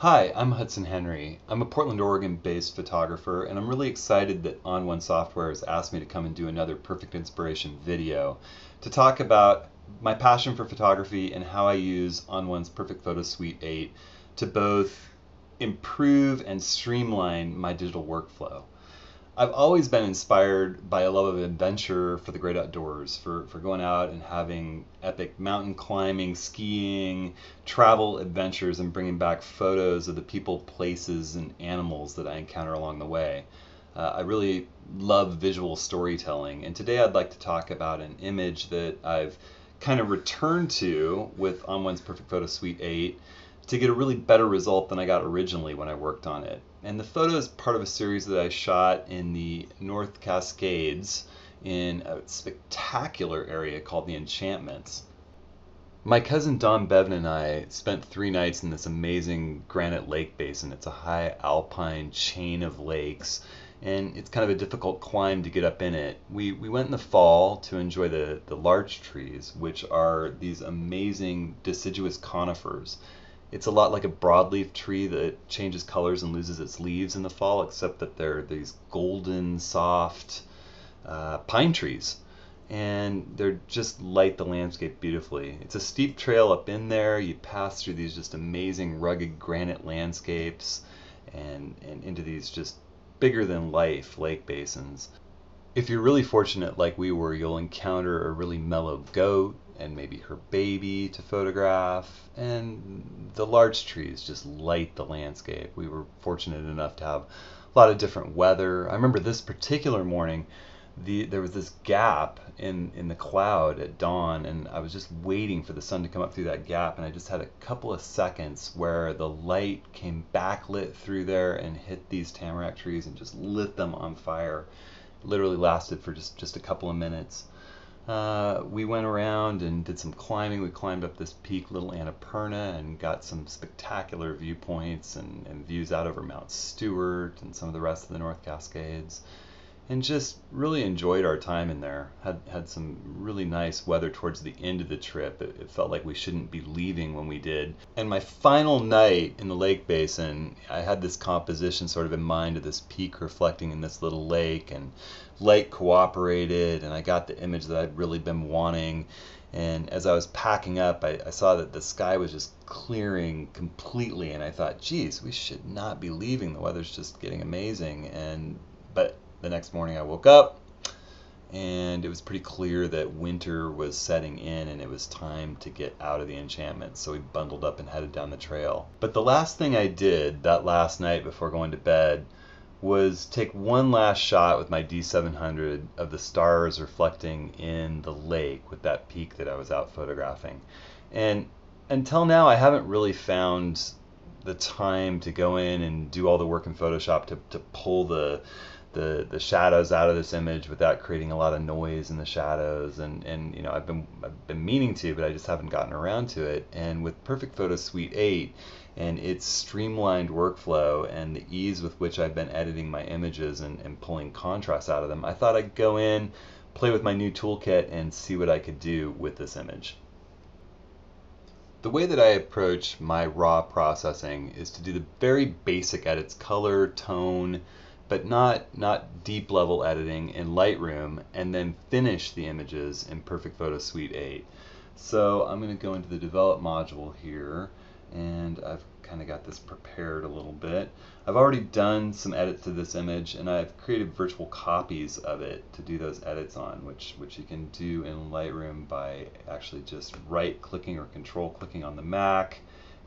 Hi, I'm Hudson Henry. I'm a Portland, Oregon based photographer, and I'm really excited that On1 Software has asked me to come and do another Perfect Inspiration video to talk about my passion for photography and how I use On1's Perfect Photo Suite 8 to both improve and streamline my digital workflow. I've always been inspired by a love of adventure for the great outdoors, for, for going out and having epic mountain climbing, skiing, travel adventures, and bringing back photos of the people, places, and animals that I encounter along the way. Uh, I really love visual storytelling, and today I'd like to talk about an image that I've kind of returned to with On1's Perfect Photo Suite 8 to get a really better result than I got originally when I worked on it. And the photo is part of a series that I shot in the North Cascades in a spectacular area called the Enchantments. My cousin Don Bevan and I spent three nights in this amazing granite lake basin. It's a high alpine chain of lakes, and it's kind of a difficult climb to get up in it. We, we went in the fall to enjoy the, the larch trees, which are these amazing deciduous conifers it's a lot like a broadleaf tree that changes colors and loses its leaves in the fall, except that they're these golden, soft uh, pine trees. And they're just light the landscape beautifully. It's a steep trail up in there. You pass through these just amazing, rugged granite landscapes and, and into these just bigger than life lake basins. If you're really fortunate, like we were, you'll encounter a really mellow goat and maybe her baby to photograph. And the larch trees just light the landscape. We were fortunate enough to have a lot of different weather. I remember this particular morning, the there was this gap in in the cloud at dawn, and I was just waiting for the sun to come up through that gap, and I just had a couple of seconds where the light came backlit through there and hit these tamarack trees and just lit them on fire. It literally lasted for just just a couple of minutes uh, we went around and did some climbing. We climbed up this peak, Little Annapurna, and got some spectacular viewpoints and, and views out over Mount Stuart and some of the rest of the North Cascades and just really enjoyed our time in there. Had had some really nice weather towards the end of the trip. It, it, felt like we shouldn't be leaving when we did. And my final night in the lake basin, I had this composition sort of in mind of this peak reflecting in this little lake, and light cooperated, and I got the image that I'd really been wanting. And as I was packing up, I, I saw that the sky was just clearing completely, and I thought, geez, we should not be leaving. The weather's just getting amazing. And but the next morning I woke up and it was pretty clear that winter was setting in and it was time to get out of the enchantment. So we bundled up and headed down the trail. But the last thing I did that last night before going to bed was take one last shot with my D700 of the stars reflecting in the lake with that peak that I was out photographing. And until now, I haven't really found the time to go in and do all the work in Photoshop to, to pull the the the shadows out of this image without creating a lot of noise in the shadows and and you know I've been I've been meaning to but I just haven't gotten around to it and with Perfect Photo Suite 8 and its streamlined workflow and the ease with which I've been editing my images and, and pulling contrast out of them I thought I'd go in play with my new toolkit and see what I could do with this image. The way that I approach my raw processing is to do the very basic edits color, tone, but not not deep level editing in Lightroom and then finish the images in Perfect Photo Suite 8. So I'm going to go into the develop module here and I've kind of got this prepared a little bit. I've already done some edits to this image and I've created virtual copies of it to do those edits on which which you can do in Lightroom by actually just right clicking or control clicking on the Mac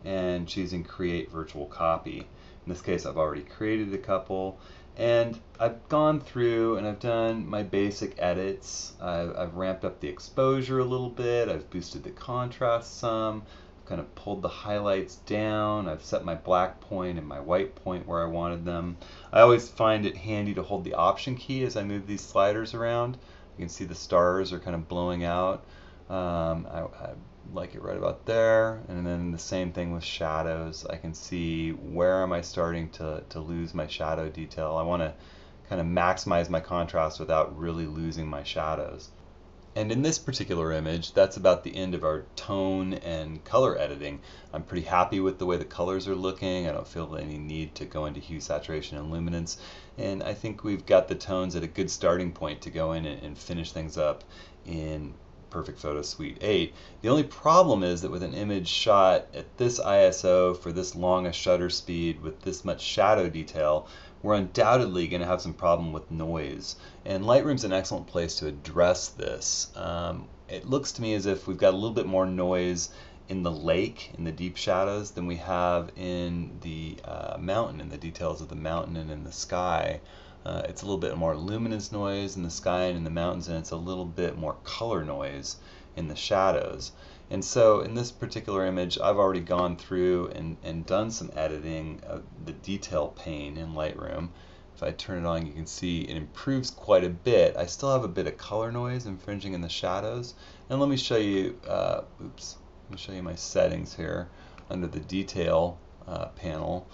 and choosing create virtual copy. In this case I've already created a couple and I've gone through and I've done my basic edits. I've, I've, ramped up the exposure a little bit. I've boosted the contrast some. I've kind of pulled the highlights down. I've set my black point and my white point where I wanted them. I always find it handy to hold the option key as I move these sliders around. You can see the stars are kind of blowing out. Um, I, I like it right about there. And then the same thing with shadows. I can see where am I starting to, to lose my shadow detail. I want to kind of maximize my contrast without really losing my shadows. And in this particular image, that's about the end of our tone and color editing. I'm pretty happy with the way the colors are looking. I don't feel any need to go into hue, saturation, and luminance. And I think we've got the tones at a good starting point to go in and, and finish things up in Perfect Photo Suite 8. The only problem is that with an image shot at this ISO for this long a shutter speed with this much shadow detail, we're undoubtedly going to have some problem with noise. And Lightroom's an excellent place to address this. Um, it looks to me as if we've got a little bit more noise in the lake, in the deep shadows, than we have in the uh, mountain, in the details of the mountain and in the sky. Uh, it's a little bit more luminance noise in the sky and in the mountains, and it's a little bit more color noise in the shadows. And so in this particular image, I've already gone through and, and done some editing of the detail pane in Lightroom. If I turn it on, you can see it improves quite a bit. I still have a bit of color noise infringing in the shadows. And let me show you, uh, oops, let me show you my settings here under the detail uh, panel.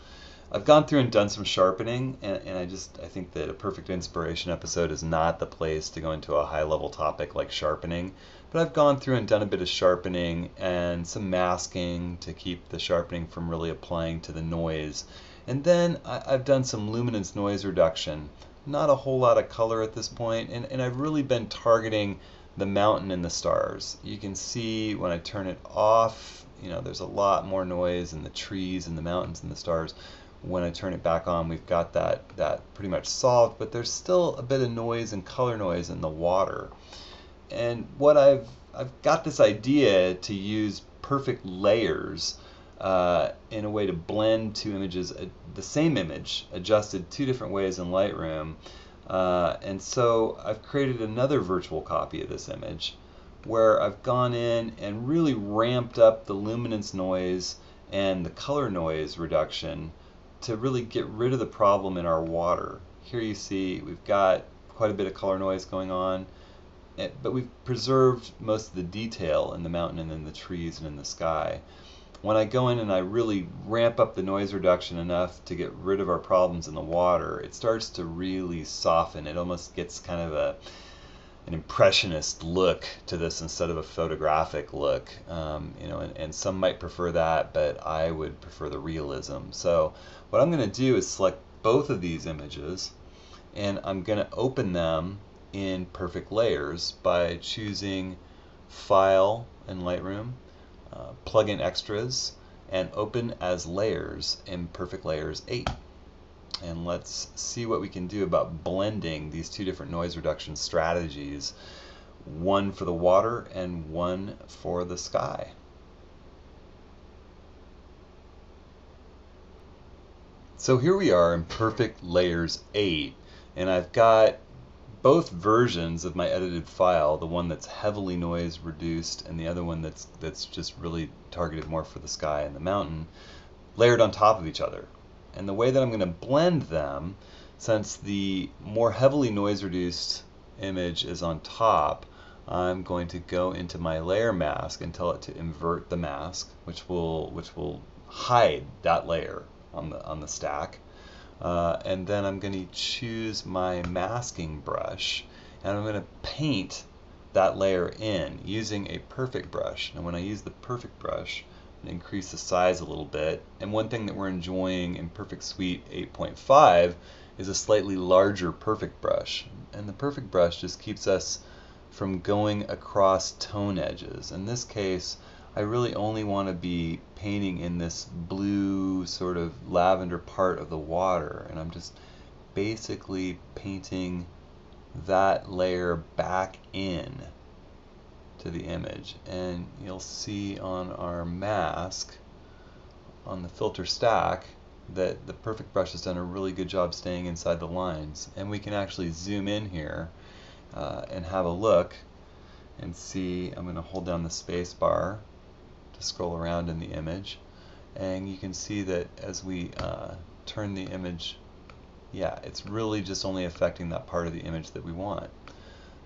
I've gone through and done some sharpening, and, and, I just I think that a perfect inspiration episode is not the place to go into a high level topic like sharpening. But I've gone through and done a bit of sharpening and some masking to keep the sharpening from really applying to the noise. And then I, have done some luminance noise reduction. Not a whole lot of color at this point, and, and I've really been targeting the mountain and the stars. You can see when I turn it off, you know, there's a lot more noise in the trees and the mountains and the stars when I turn it back on, we've got that, that pretty much solved, but there's still a bit of noise and color noise in the water. And what I've, I've got this idea to use perfect layers uh, in a way to blend two images, uh, the same image, adjusted two different ways in Lightroom. Uh, and so I've created another virtual copy of this image where I've gone in and really ramped up the luminance noise and the color noise reduction to really get rid of the problem in our water. Here you see we've got quite a bit of color noise going on, eh, but we've preserved most of the detail in the mountain and in the trees and in the sky. When I go in and I really ramp up the noise reduction enough to get rid of our problems in the water, it starts to really soften. It almost gets kind of a an impressionist look to this instead of a photographic look. Um, you know, and, and some might prefer that, but I would prefer the realism. So what I'm going to do is select both of these images, and I'm going to open them in perfect layers by choosing File in Lightroom, uh, Plugin Extras, and Open as Layers in Perfect Layers 8 and let's see what we can do about blending these two different noise reduction strategies one for the water and one for the sky. So here we are in Perfect Layers 8 and I've got both versions of my edited file, the one that's heavily noise reduced and the other one that's that's just really targeted more for the sky and the mountain, layered on top of each other. And the way that I'm going to blend them, since the more heavily noise reduced image is on top, I'm going to go into my layer mask and tell it to invert the mask, which will which will hide that layer on the on the stack. Uh, and then I'm going to choose my masking brush and I'm going to paint that layer in using a perfect brush. And when I use the perfect brush, increase the size a little bit. And one thing that we're enjoying in Perfect Suite 8.5 is a slightly larger Perfect brush. And the Perfect brush just keeps us from going across tone edges. In this case, I really only want to be painting in this blue sort of lavender part of the water. And I'm just basically painting that layer back in to the image and you'll see on our mask on the filter stack that the perfect brush has done a really good job staying inside the lines and we can actually zoom in here uh, and have a look and see I'm going to hold down the space bar scroll around in the image and you can see that as we uh, turn the image yeah it's really just only affecting that part of the image that we want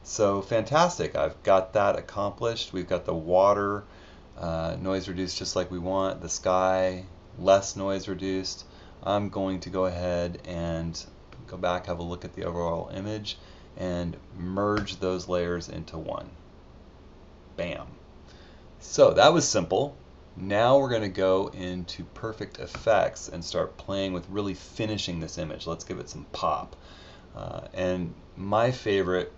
so fantastic, I've got that accomplished. We've got the water uh, noise reduced just like we want, the sky less noise reduced. I'm going to go ahead and go back, have a look at the overall image, and merge those layers into one. Bam. So that was simple. Now we're going to go into Perfect Effects and start playing with really finishing this image. Let's give it some pop. Uh, and my favorite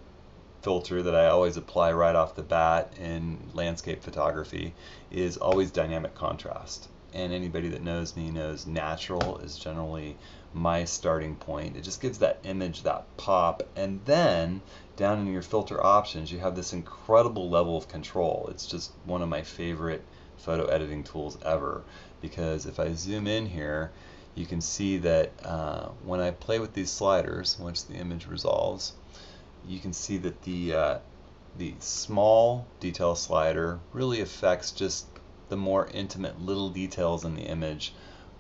filter that I always apply right off the bat in landscape photography is always dynamic contrast. And anybody that knows me knows natural is generally my starting point. It just gives that image that pop. And then down in your filter options, you have this incredible level of control. It's just one of my favorite photo editing tools ever because if I zoom in here, you can see that uh, when I play with these sliders, once the image resolves, you can see that the uh, the small detail slider really affects just the more intimate little details in the image.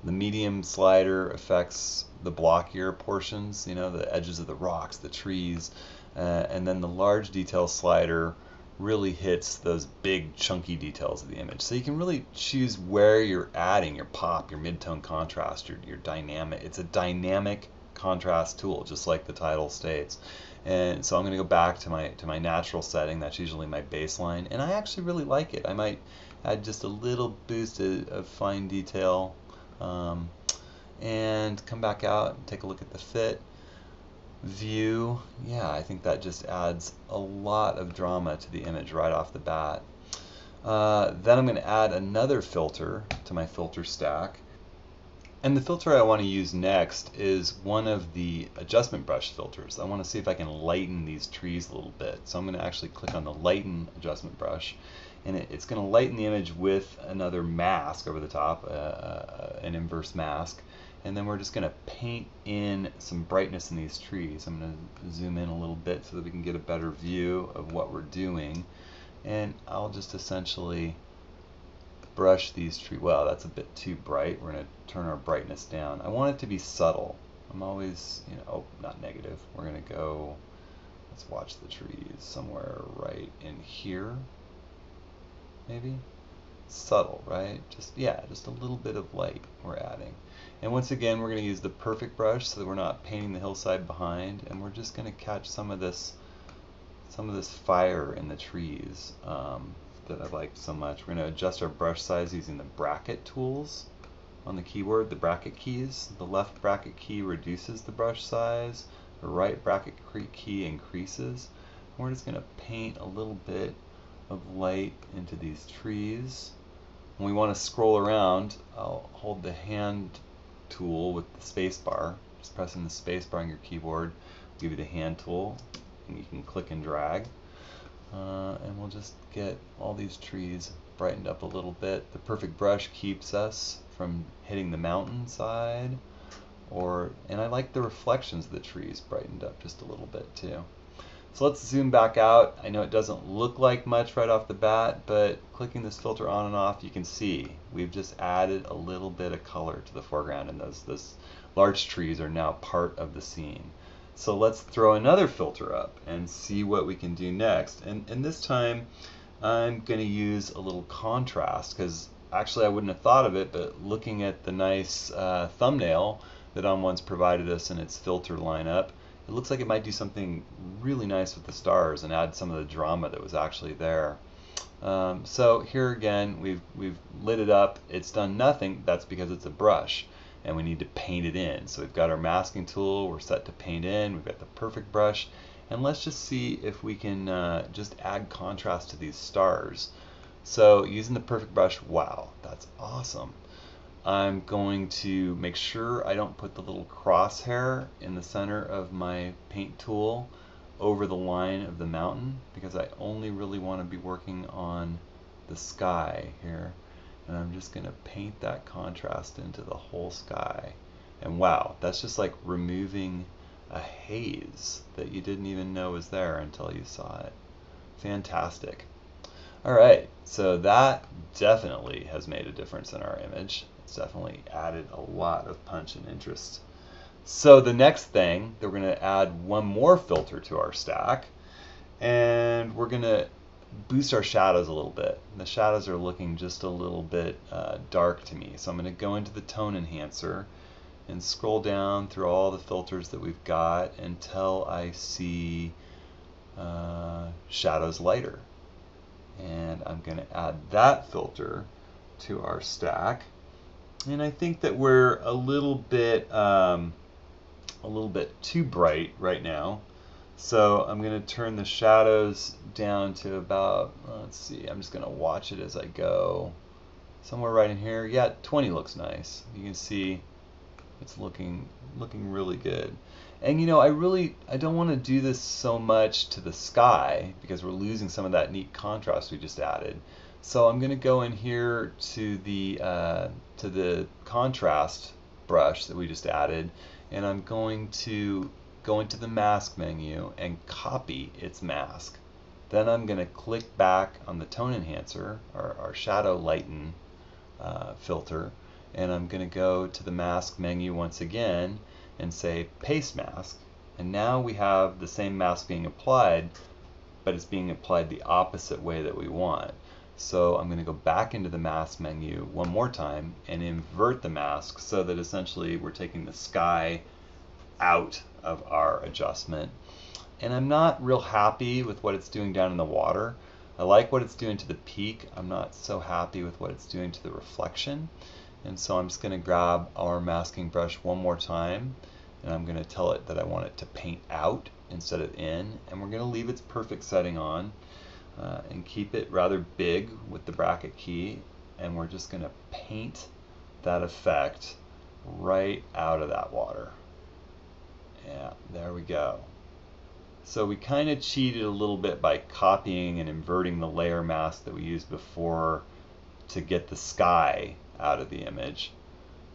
The medium slider affects the blockier portions, you know, the edges of the rocks, the trees, uh, and then the large detail slider really hits those big chunky details of the image. So you can really choose where you're adding your pop, your midtone contrast, your, your dynamic. It's a dynamic contrast tool, just like the title states. And so I'm going to go back to my to my natural setting. That's usually my baseline, and I actually really like it. I might add just a little boost of, of fine detail, um, and come back out and take a look at the fit view. Yeah, I think that just adds a lot of drama to the image right off the bat. Uh, then I'm going to add another filter to my filter stack. And the filter I want to use next is one of the adjustment brush filters. I want to see if I can lighten these trees a little bit. So I'm going to actually click on the lighten adjustment brush and it, it's going to lighten the image with another mask over the top, uh, uh, an inverse mask. And then we're just going to paint in some brightness in these trees. I'm going to zoom in a little bit so that we can get a better view of what we're doing. And I'll just essentially brush these trees. Well, that's a bit too bright. We're going to turn our brightness down. I want it to be subtle. I'm always, you know, oh, not negative. We're going to go, let's watch the trees somewhere right in here, maybe. Subtle, right? Just, yeah, just a little bit of light we're adding. And once again, we're going to use the perfect brush so that we're not painting the hillside behind, and we're just going to catch some of this, some of this fire in the trees. Um, that I like so much. We're going to adjust our brush size using the bracket tools on the keyboard, the bracket keys. The left bracket key reduces the brush size, the right bracket key increases. we're just going to paint a little bit of light into these trees. When we want to scroll around, I'll hold the hand tool with the space bar. Just pressing the space bar on your keyboard will give you the hand tool, and you can click and drag. Uh, and we'll just get all these trees brightened up a little bit. The perfect brush keeps us from hitting the mountainside or and I like the reflections of the trees brightened up just a little bit too. So let's zoom back out. I know it doesn't look like much right off the bat, but clicking this filter on and off, you can see we've just added a little bit of color to the foreground and those, those large trees are now part of the scene. So let's throw another filter up and see what we can do next. And, and this time I'm going to use a little contrast because actually I wouldn't have thought of it, but looking at the nice uh, thumbnail that ON1's provided us in its filter lineup, it looks like it might do something really nice with the stars and add some of the drama that was actually there. Um, so here again, we've, we've lit it up. It's done nothing. That's because it's a brush and we need to paint it in. So we've got our masking tool, we're set to paint in, we've got the perfect brush, and let's just see if we can uh, just add contrast to these stars. So using the perfect brush, wow, that's awesome. I'm going to make sure I don't put the little crosshair in the center of my paint tool over the line of the mountain because I only really want to be working on the sky here and I'm just going to paint that contrast into the whole sky. And wow, that's just like removing a haze that you didn't even know was there until you saw it. Fantastic. Alright, so that definitely has made a difference in our image. It's definitely added a lot of punch and interest. So the next thing, that we're going to add one more filter to our stack. And we're going to boost our shadows a little bit. The shadows are looking just a little bit uh, dark to me. So I'm going to go into the tone enhancer and scroll down through all the filters that we've got until I see uh, shadows lighter. And I'm going to add that filter to our stack. And I think that we're a little bit um, a little bit too bright right now. So I'm going to turn the shadows down to about, let's see, I'm just going to watch it as I go. Somewhere right in here. Yeah, 20 looks nice. You can see it's looking looking really good. And you know, I really I don't want to do this so much to the sky because we're losing some of that neat contrast we just added. So I'm going to go in here to the uh, to the contrast brush that we just added, and I'm going to go into the mask menu and copy its mask. Then I'm going to click back on the tone enhancer, our, our shadow lighten uh, filter, and I'm going to go to the mask menu once again and say paste mask. And now we have the same mask being applied, but it's being applied the opposite way that we want. So I'm going to go back into the mask menu one more time and invert the mask so that essentially we're taking the sky out of our adjustment. And I'm not real happy with what it's doing down in the water. I like what it's doing to the peak. I'm not so happy with what it's doing to the reflection. And so I'm just going to grab our masking brush one more time and I'm going to tell it that I want it to paint out instead of in. And we're going to leave its perfect setting on uh, and keep it rather big with the bracket key and we're just going to paint that effect right out of that water. Yeah, there we go. So we kind of cheated a little bit by copying and inverting the layer mask that we used before to get the sky out of the image.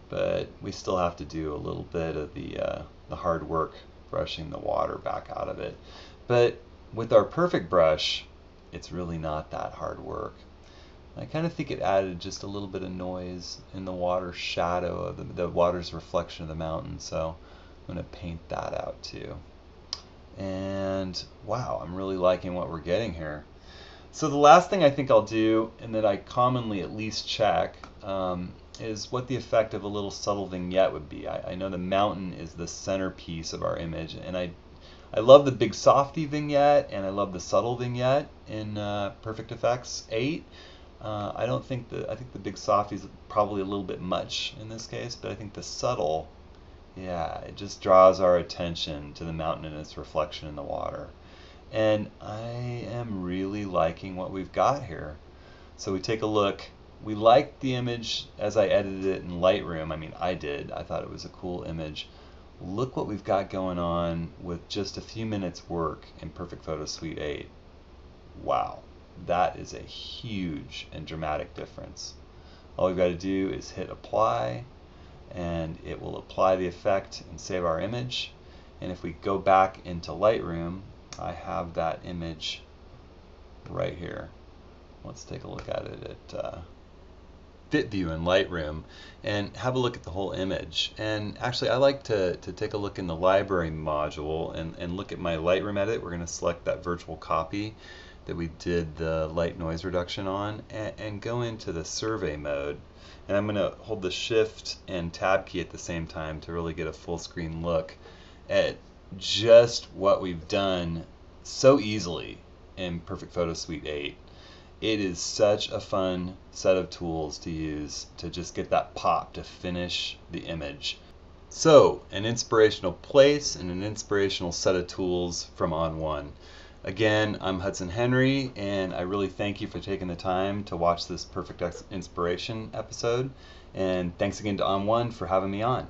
But we still have to do a little bit of the, uh, the hard work brushing the water back out of it. But with our perfect brush, it's really not that hard work. I kind of think it added just a little bit of noise in the water shadow of the, the water's reflection of the mountain. So I'm going to paint that out too. And wow, I'm really liking what we're getting here. So the last thing I think I'll do, and that I commonly at least check, um, is what the effect of a little subtle vignette would be. I, I, know the mountain is the centerpiece of our image, and I I love the big softy vignette, and I love the subtle vignette in uh, Perfect Effects 8. Uh, I don't think the I think the big softy is probably a little bit much in this case, but I think the subtle, yeah, it just draws our attention to the mountain and its reflection in the water. And I am really liking what we've got here. So we take a look. We liked the image as I edited it in Lightroom. I mean, I did. I thought it was a cool image look what we've got going on with just a few minutes work in Perfect Photo Suite 8. Wow, that is a huge and dramatic difference. All we've got to do is hit apply and it will apply the effect and save our image. And if we go back into Lightroom, I have that image right here. Let's take a look at it at uh, fit view in Lightroom and have a look at the whole image. And actually I like to, to take a look in the library module and, and look at my Lightroom edit. We're going to select that virtual copy that we did the light noise reduction on and, and go into the survey mode. And I'm going to hold the shift and tab key at the same time to really get a full screen look at just what we've done so easily in Perfect Photo Suite 8 it is such a fun set of tools to use to just get that pop to finish the image. So, an inspirational place and an inspirational set of tools from ON1. Again, I'm Hudson Henry, and I really thank you for taking the time to watch this Perfect Inspiration episode. And thanks again to ON1 for having me on.